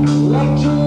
Like